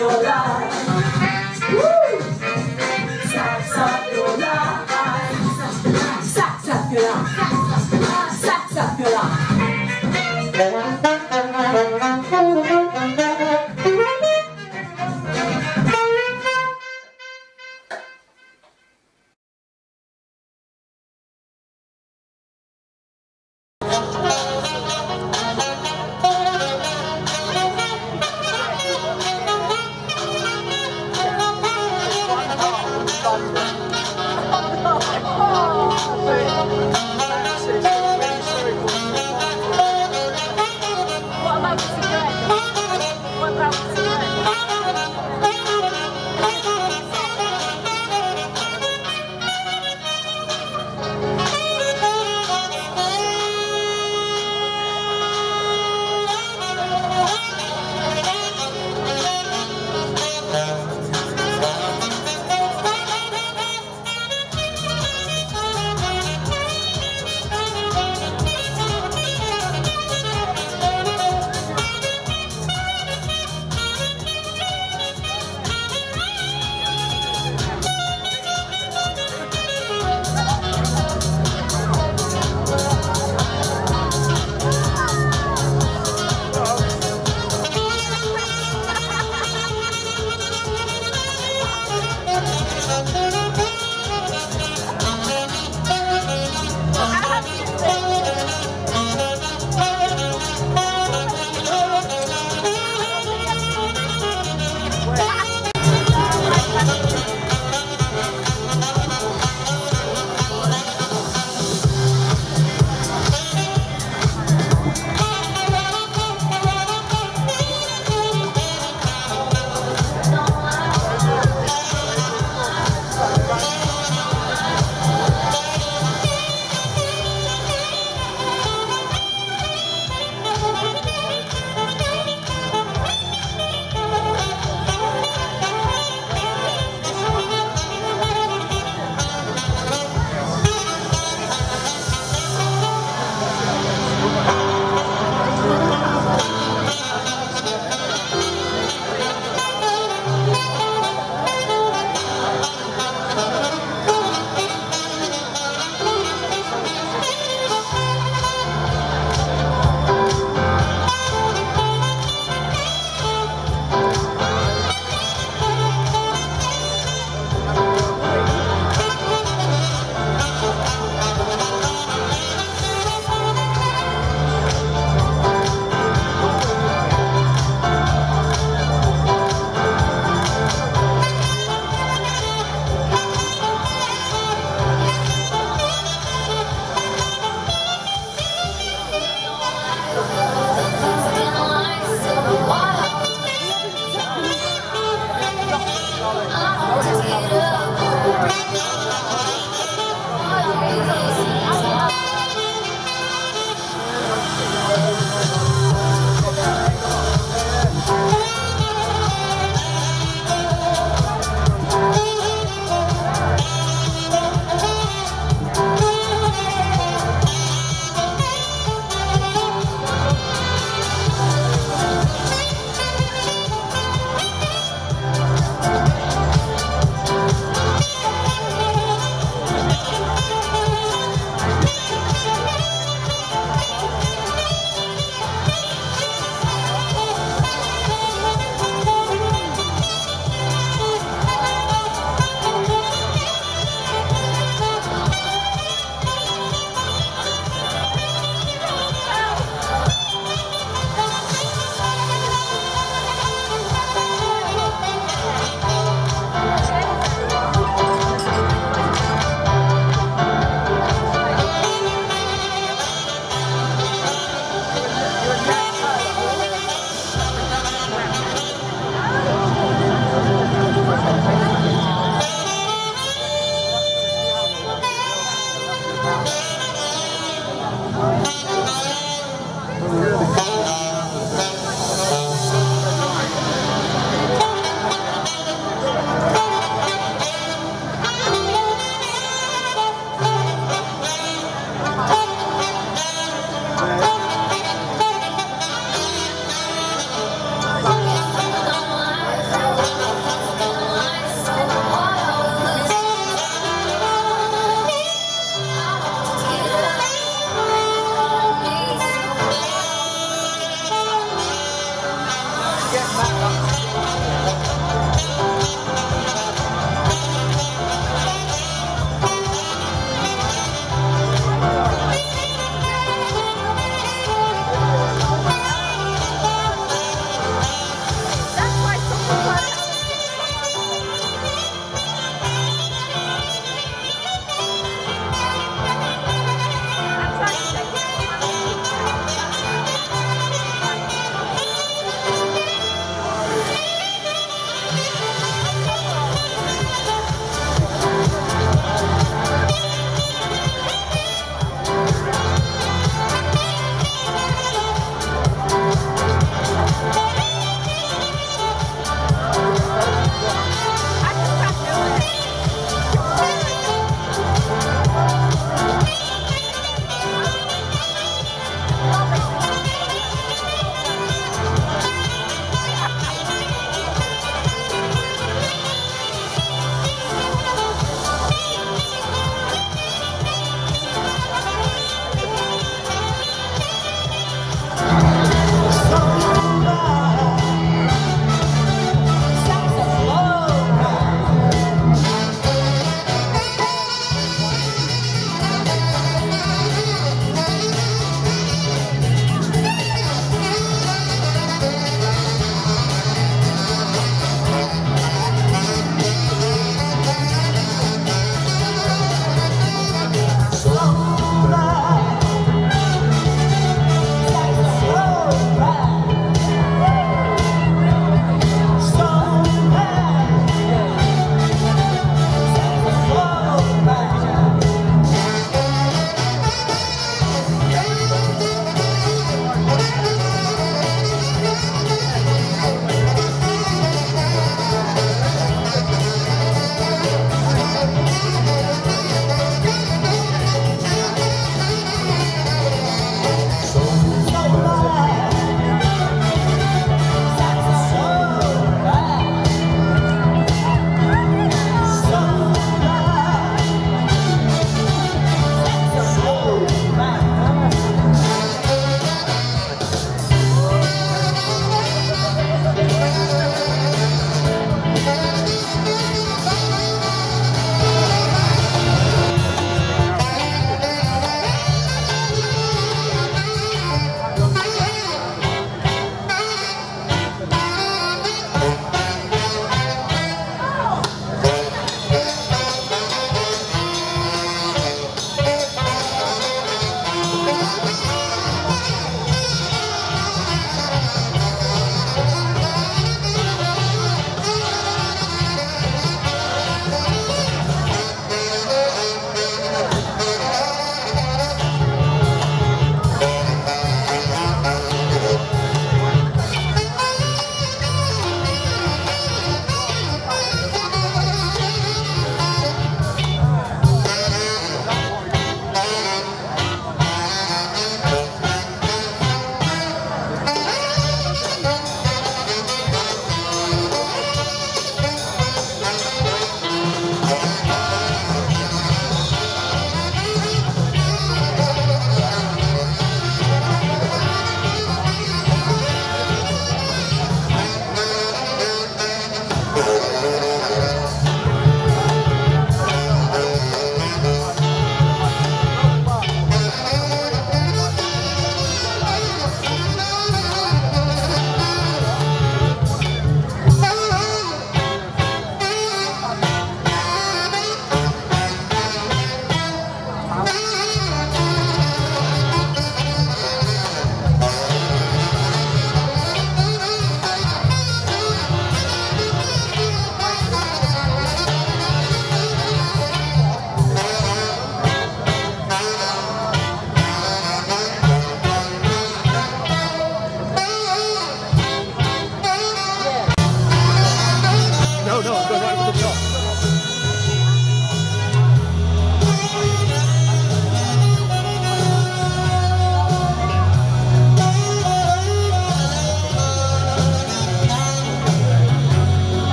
your life.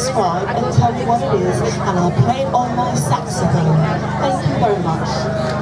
Subscribe and tell me what it is, and I'll play it on my saxophone. Thank you very much.